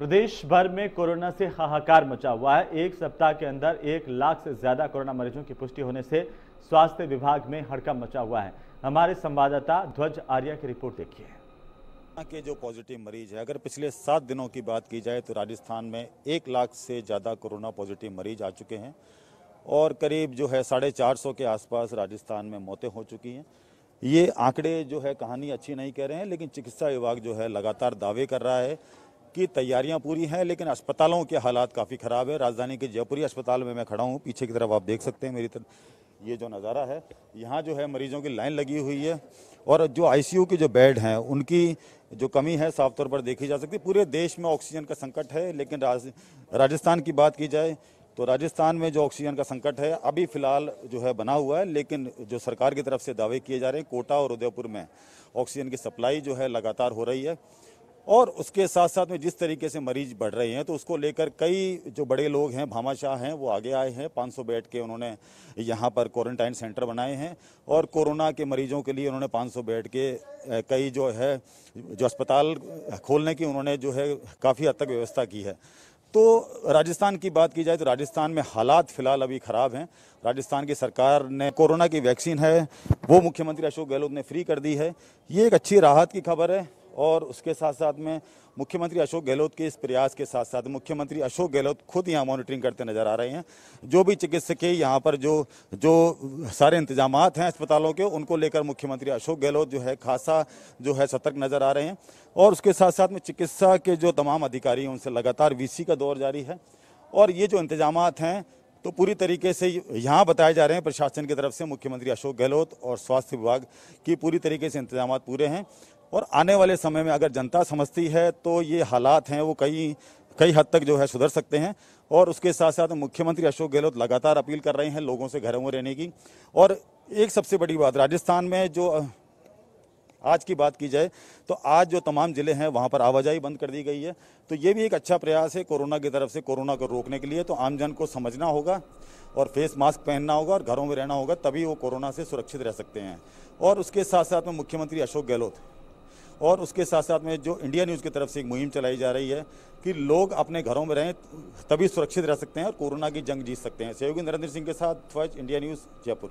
प्रदेश भर में कोरोना से हाहाकार मचा हुआ है। एक सप्ताह के अंदर एक लाख से ज़्यादा कोरोना मरीजों की पुष्टि होने से स्वास्थ्य विभाग में हड़कम मचा हुआ है। हमारे संवाददाता ध्वज आर्या की रिपोर्ट देखिए। के जो पॉजिटिव मरीज़ है, अगर पिछले सात दिनों की बात की जाए तो राजस्थान में एक लाख से ज़्यादा कोरोना पॉजिटिव मरीज़ आ चुके हैं और करीब जो है साढ़े चार सौ के आसपास राजस्थान में मौतें हो चुकी हैं। ये आंकड़े जो है कहानी अच्छी नहीं कह रहे हैं, लेकिन चिकित्सा विभाग जो है लगातार दावे कर रहा है की तैयारियाँ पूरी हैं लेकिन अस्पतालों के हालात काफ़ी ख़राब है। राजधानी के जयपुरी अस्पताल में मैं खड़ा हूँ पीछे की तरफ़ आप देख सकते हैं मेरी तरफ़ ये जो नज़ारा है यहाँ जो है मरीजों की लाइन लगी हुई है और जो आईसीयू के जो बेड हैं उनकी जो कमी है साफ़ तौर पर देखी जा सकती है। पूरे देश में ऑक्सीजन का संकट है लेकिन राज, राजस्थान की बात की जाए तो राजस्थान में जो ऑक्सीजन का संकट है अभी फ़िलहाल जो है बना हुआ है लेकिन जो सरकार की तरफ़ से दावे किए जा रहे हैं कोटा और उदयपुर में ऑक्सीजन की सप्लाई जो है लगातार हो रही है। और उसके साथ साथ में जिस तरीके से मरीज़ बढ़ रहे हैं तो उसको लेकर कई जो बड़े लोग हैं, भामाशाह हैं, वो आगे आए हैं। 500 बेड के उन्होंने यहाँ पर क्वारंटाइन सेंटर बनाए हैं और कोरोना के मरीजों के लिए उन्होंने 500 बेड के कई जो है, जो अस्पताल खोलने की उन्होंने जो है काफ़ी हद तक व्यवस्था की है। तो राजस्थान की बात की जाए तो राजस्थान में हालात फ़िलहाल अभी ख़राब हैं। राजस्थान की सरकार ने कोरोना की वैक्सीन है, वो मुख्यमंत्री अशोक गहलोत ने फ्री कर दी है। ये एक अच्छी राहत की खबर है। और उसके साथ साथ में मुख्यमंत्री अशोक गहलोत के इस प्रयास के साथ साथ मुख्यमंत्री अशोक गहलोत खुद यहाँ मॉनिटरिंग करते नज़र आ रहे हैं। जो भी चिकित्सक यहाँ पर जो जो सारे इंतज़ाम हैं अस्पतालों के, उनको लेकर मुख्यमंत्री अशोक गहलोत जो है खासा, जो है सतर्क नज़र आ रहे हैं। और उसके साथ साथ में चिकित्सा के जो तमाम अधिकारी हैं, उनसे लगातार वीसी का दौर जारी है। और ये जो इंतज़ाम हैं तो पूरी तरीके से यहाँ बताए जा रहे हैं। प्रशासन की तरफ़ से मुख्यमंत्री अशोक गहलोत और स्वास्थ्य विभाग की पूरी तरीके से इंतज़ाम पूरे हैं। और आने वाले समय में अगर जनता समझती है तो ये हालात हैं, वो कई कई हद तक जो है सुधर सकते हैं। और उसके साथ साथ मुख्यमंत्री अशोक गहलोत लगातार अपील कर रहे हैं लोगों से घरों में रहने की। और एक सबसे बड़ी बात, राजस्थान में जो, आज की बात की जाए तो आज जो तमाम ज़िले हैं, वहाँ पर आवाजाही बंद कर दी गई है। तो ये भी एक अच्छा प्रयास है कोरोना की तरफ़ से, कोरोना को रोकने के लिए। तो आमजन को समझना होगा और फेस मास्क पहनना होगा और घरों में रहना होगा, तभी वो कोरोना से सुरक्षित रह सकते हैं। और उसके साथ साथ में मुख्यमंत्री अशोक गहलोत और उसके साथ साथ में जो इंडिया न्यूज़ की तरफ़ से एक मुहिम चलाई जा रही है कि लोग अपने घरों में रहें, तभी सुरक्षित रह सकते हैं और कोरोना की जंग जीत सकते हैं। सहयोगी नरेंद्र सिंह के साथ ध्वज इंडिया न्यूज़ जयपुर।